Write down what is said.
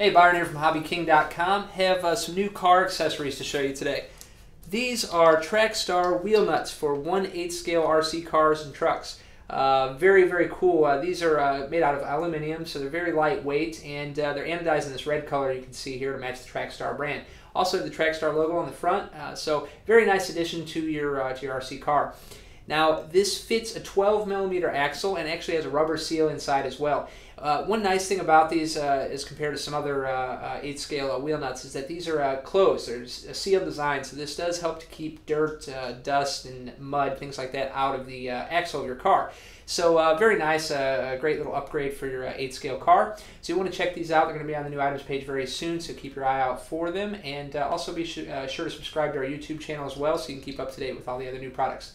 Hey, Byron here from HobbyKing.com. Have uh, some new car accessories to show you today. These are Trackstar wheel nuts for 1 8 scale RC cars and trucks. Uh, very, very cool. Uh, these are uh, made out of aluminium, so they're very lightweight, and uh, they're anodized in this red color you can see here to match the Trackstar brand. Also, the Trackstar logo on the front, uh, so very nice addition to your to your RC car. Now, this fits a 12 millimeter axle and actually has a rubber seal inside as well. Uh, one nice thing about these, uh, as compared to some other uh, uh 8 scale uh, wheel nuts, is that these are closed. There's a sealed design, so this does help to keep dirt, dust, and mud, things like that, out of the axle of your car. So very nice, a great little upgrade for your 8 scale car. So you want to check these out. They're going to be on the new items page very soon, so keep your eye out for them. And also be sure to subscribe to our YouTube channel as well, so you can keep up to date with all the other new products.